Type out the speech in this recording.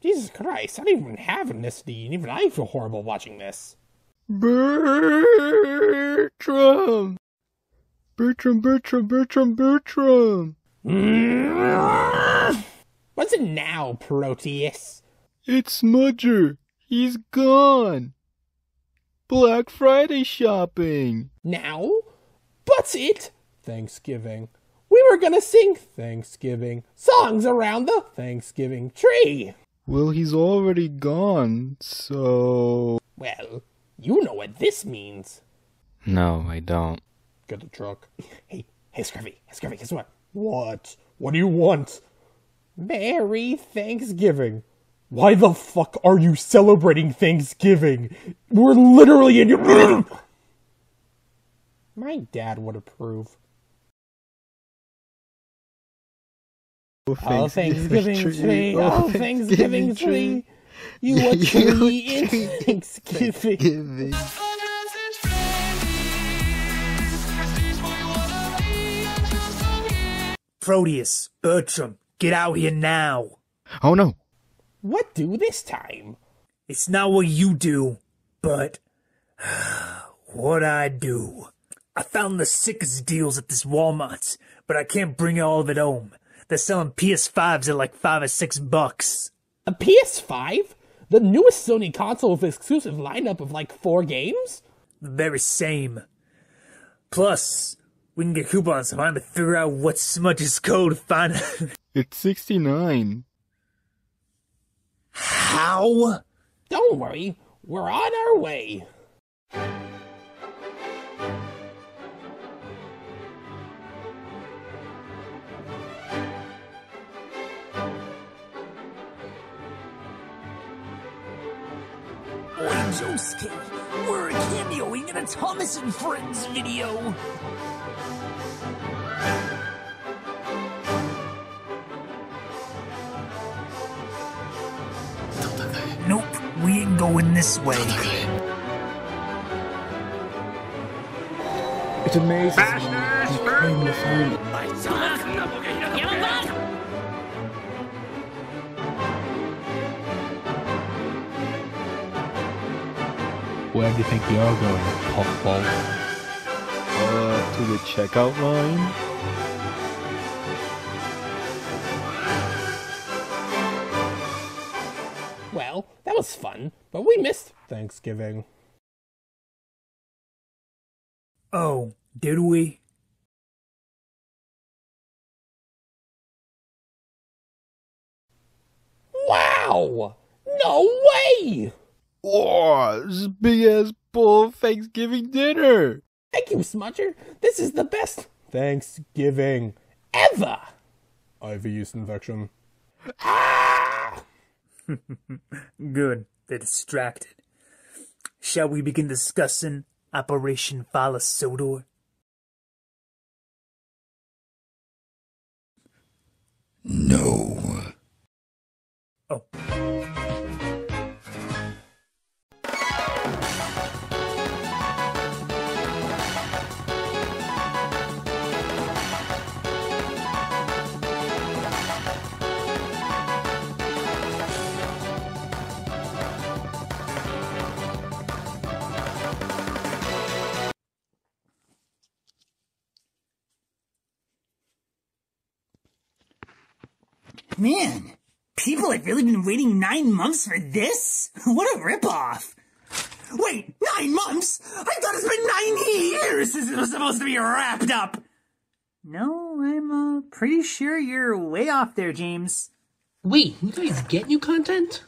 Jesus Christ, I don't even have ethnicity, and even I feel horrible watching this. Bertram! Bertram, Bertram, Bertram, Bertram! What's it now, Proteus? It's Smudger. He's gone. Black Friday shopping. Now? But it Thanksgiving. We were gonna sing Thanksgiving songs around the Thanksgiving tree. Well, he's already gone, so. Well, you know what this means. No, I don't. Get the truck. Hey, hey, Scruffy, hey, Scruffy, guess what? What? What do you want? Merry Thanksgiving. Why the fuck are you celebrating Thanksgiving? We're literally in your. My dad would approve. Oh, Thanksgiving tree. Oh, Thanksgiving tree. You a tree in Thanksgiving. Proteus, Bertram, get out here now. Oh no. What do this time? It's not what you do, but what I do. I found the sickest deals at this Walmart, but I can't bring all of it home. They're selling PS5s at like five or six bucks. A PS5? The newest Sony console with exclusive lineup of like four games? The very same. Plus, we can get coupons to finally figure out what Smudge's code to find. It's 69. How? Don't worry, we're on our way. Oi, Josuke, we're cameoing in a Thomas and Friends video. Nope, we ain't going this way. It's amazing. You Where do you think you're going, puffball? Uh, to the checkout line. Well, that was fun, but we missed Thanksgiving. Oh, did we? Wow! No way! Oh, this is big ass bowl of Thanksgiving dinner. Thank you, Smudger. This is the best Thanksgiving ever. IV yeast infection. Ah! Good, they're distracted. Shall we begin discussing Operation Phala Sodor? No. Man, people have really been waiting nine months for this? What a ripoff! Wait, nine months? I thought it's been nine years since it was supposed to be wrapped up! No, I'm uh, pretty sure you're way off there, James. Wait, you guys get new content?